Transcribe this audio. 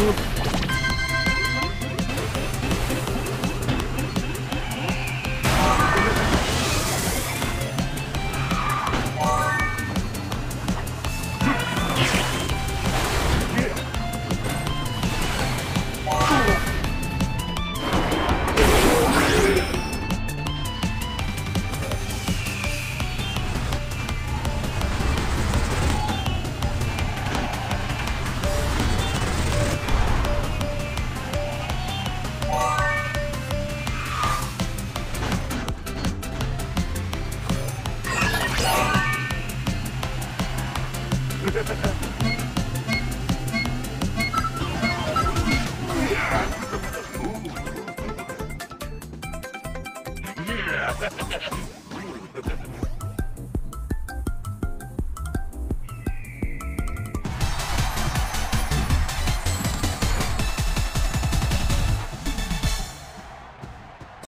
Ooh. Yeah.